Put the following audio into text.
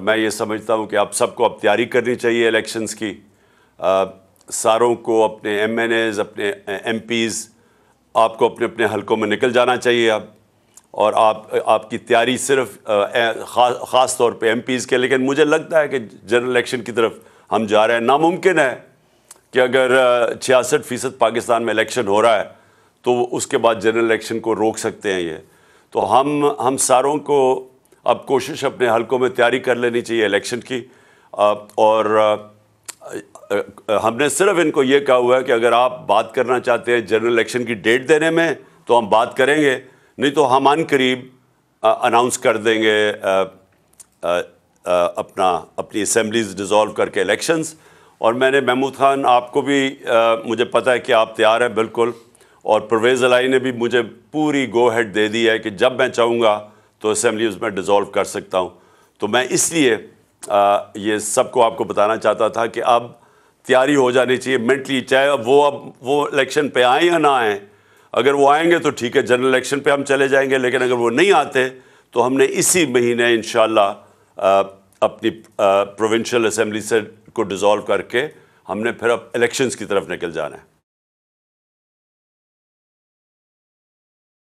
मैं ये समझता हूँ कि आप सबको अब तैयारी करनी चाहिए इलेक्शंस की। आ, सारों को अपने एम एन एज़ अपने एम पीज़ आपको अपने अपने हलकों में निकल जाना चाहिए अब। और आप आपकी तैयारी सिर्फ़ ख़ास तौर पे एम पीज़ के लेकिन मुझे लगता है कि जनरल इलेक्शन की तरफ़ हम जा रहे हैं। नामुमकिन है कि अगर छियासठ फ़ीसद पाकिस्तान में इलेक्शन हो रहा है तो उसके बाद जनरल इलेक्शन को रोक सकते हैं ये। तो हम हम सारों को अब कोशिश अपने हलकों में तैयारी कर लेनी चाहिए इलेक्शन की। और हमने सिर्फ़ इनको ये कहा हुआ है कि अगर आप बात करना चाहते हैं जनरल इलेक्शन की डेट देने में तो हम बात करेंगे। नहीं तो हम अन करीब अनाउंस कर देंगे आ, आ, आ, अपना अपनी असम्बलीज डिज़ोल्व करके इलेक्शंस और मैंने महमूद खान आपको भी आ, मुझे पता है कि आप तैयार हैं बिल्कुल। और परवेज़ अलाई ने भी मुझे पूरी गो हेड दे दी है कि जब मैं चाहूँगा तो असम्बली उसमें डिज़ोल्व कर सकता हूँ। तो मैं इसलिए ये सबको आपको बताना चाहता था कि अब तैयारी हो जानी चाहिए मेंटली चाहे वो अब, वो इलेक्शन पे आए या ना आए। अगर वो आएँगे तो ठीक है जनरल इलेक्शन पे हम चले जाएँगे, लेकिन अगर वो नहीं आते तो हमने इसी महीने इन अपनी प्रोविंशियल असम्बली से को डिज़ोल्व करके हमने फिर अब इलेक्शंस की तरफ़ निकल जाना है।